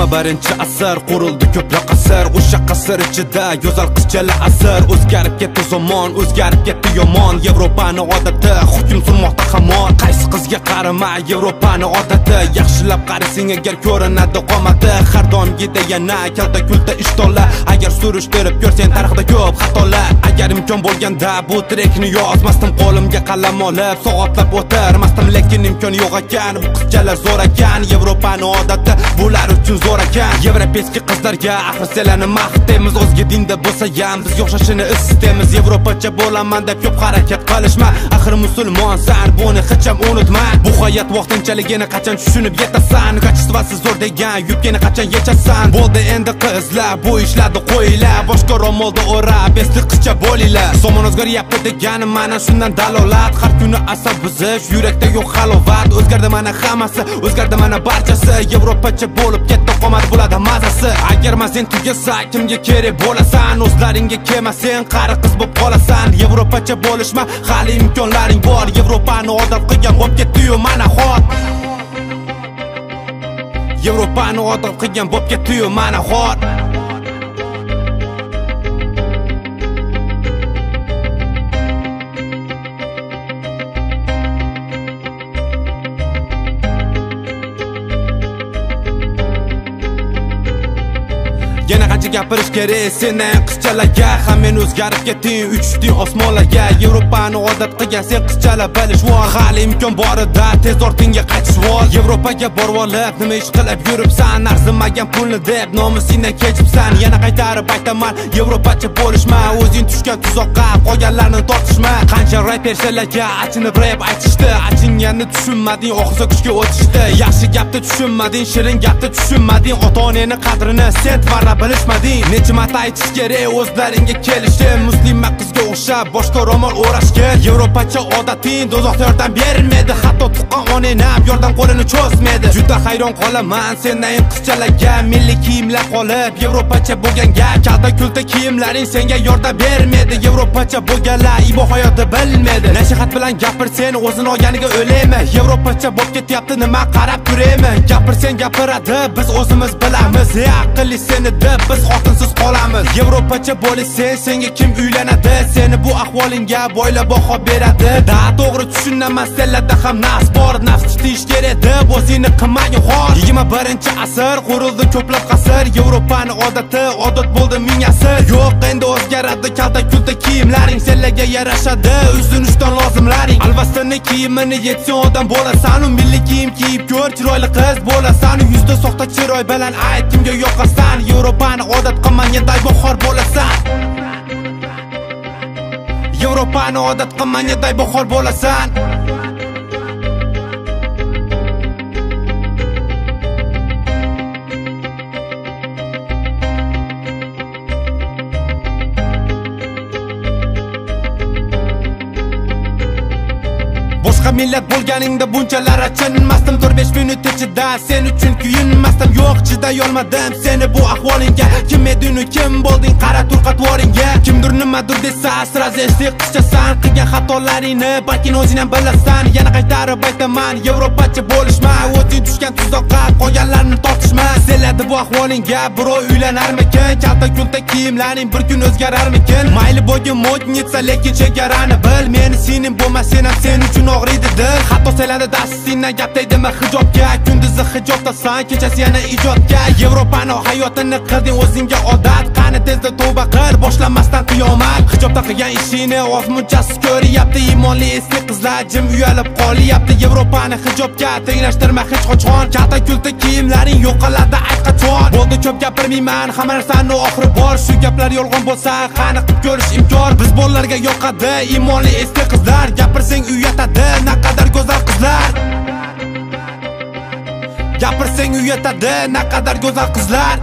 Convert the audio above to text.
yigirma birinchi asr qurildi ko'plab qasr o'sha qasr ichida go'zal qizchalar asr o'zgarib ketdi zamon o'zgarib ketdi yomon. Yevropani odati hukm surmoqda hamon. Qaysi qizga qarama yevropani odati. Yaxshilab qarasang agar ko'rinadi qomati. Har doimgidek yana kalta kulta ishtonlar agar surishtirib ko'rsang tarixda ko'p xatolar. Agar imkon bo'lganda bu trekni yozmasdim qo'limga qalam olib. Soatlab o'tirmasdim lekin imkon yo'q ekan. Bu qizchalar zo'r ekan. Yevropani odati bular uchun zo'r ekan yevropeyskiy qizlarga axir sizlarni maqtaymiz o'zga dinda bo'lsa ham bizga o'xshashini istaymiz. Yevropacha bo'laman deb ko'p harakat qilishma. Axir musulmonsan buni hech ham unutma. Hayot vaqtinchaligini qachon tushunib yetasan kачествоsi zo'r degan yubkani qachon yechasan bo'ldi endi qizlar bu ishlarni qo'yinglar. Boshqa ro'molda o'rab esli qizcha bo'linglar. Zamon o'zgaryapti degani mana shundan dalolat. Har kuni asab buzish yurakda yo'q halovat. O'zgardi mana hammasi o'zgardi mana barchasi. Yevropacha bo'lib ketdi qomat bo'ladi mazasi. Agar mazang tugasa kimga kerak bo'lasan? O'zlaringga sen qari qiz bo'lib qolasan. Yevropacha bo'lishma hali imkonlaring bor. Yevropani odat qilgan bo'lib ketdiyu mana mana hot. Yevropani odob qilgan bo'lib ketdiyu mana hot. Gapirish kerak sendan qizchalarga ham men o'zgarib ketding uchding osmonlarga yevropani odat qilgan sen qizchalar bilishvor hali imkon borida tez ortingga qaytishvor yevropaga borib olib nima ish qilib yuribsan arzimagan pulni deb nomusingdan kechibsan yana qaytarib aytaman yevropacha bo'lishma o'zing tushgan tuzoqqa qolganlarni tortishma. Qancha rapershalarga achinib rap aytishdi achinganni tushunmading og'zi kuchga o'tishdi. Yaxshi gapni tushunmading shirin gapni tushunmading ota onangni qadrini sen marra bilishmading necha marta aytish kerak o'zlaringga kelishim muslima qizga boshqa ro'mol o'rashga yevropacha odating do'zaxda yordam bermaydi hatto tuqqan onang ham yordam qo'lini cho'zmaydi juda hayron qolaman sendan qizchalarga milliy kiyimlar qolib yevropacha bo'lganga kalta kulta kiyimlaring senga yordam bermaydi yevropacha bo'lganlar ibo hayotni bilmaydi nasihat bilan gapirsang o'zini olganiga o'laymi yevropacha bo'lib ketyapti nima qarab turaymi gapirsang gapiradi biz o'zimiz bilamiz. E aqlli seni deb biz xotinsiz qolamiz. Yevropacha bo'lsang senga kim uylanadi? Seni bu ahvolingga boylab baho beradi. Da to'g'ri tushunaman senlarda ham nafs bor. Nafs tutish kerak deb o'zingni qilmang xor. Yigirma birinchi asr qurildi ko'plab qasr. Yevropani odati odat bo'ldi ming asr. Yo'q endi o'zgaradi kalta kulta kiyimlaring senlarga yarashadi. Uzunishdan lozimlaring. Alvastini kiyimini yetsin odam bo'lasanu. Milliy kiyim kiyib ko'r chiroyli qiz bo'lasanu. Yuzda soxta chiroy bilan ayt kimga yoqasan? Yevropani odat qilmaganday bahor bo'lasan. Yevropani odat qilmaganday bahor bo'lasan. Boshqa millat bo'lganingda bunchalar achinmasdim to'rt besh minut ichida sen uchun kuyinmasdim yo'q chidayolmadim seni bu ahvolingga. Kim eding kim bo'lding qara tur qatvoringga kimdir nimadir desa sразу esli qizchasan qilgan xatolaringni balki o'zing ham bilasan. Yana qaytarib aytaman yevropacha bo'lishma. O'zing tushgan tuzoqqa qolganlarni tortishma. Seladi bu ahvolingga birov uylanarmikin? Kalta kulta kiyimlaring bir kun o'zgararmikin? Mayli bo'lgin modnitsa lekin chegarani bil. Meni sening bo'lmas sen ham sen uchun og'riydi dil hatto seladi dastingdan gap deydimi? Hijobga kunduzi hijobdasan kechasi yana ijodga. Yevropani hayotini qilding o'zingga odat. Qani tezda tavba qil boshlanmasdan qiyomat. Hijob qilgan ishingni ozmunchasiz ko'ryapti. Iymonli eski qizlar jim uyalib qolyapti. Yevropani hijobga tenglashtirma hech qachon. Kalta kulta kiyimlaring yo'qoladi ayt qachon? Bo'ldi ko'p gapirmayman hamma narsani oxiri bor. Shu gaplar yolg'on bo'lsa qani qilib ko'rish imkon. Biz bolalarga yoqadi iymonli eski qizlar. Gapirsang uyatadi naqadar go'zal qizlar gapirsang uyatadi naqadar go'zal qizlar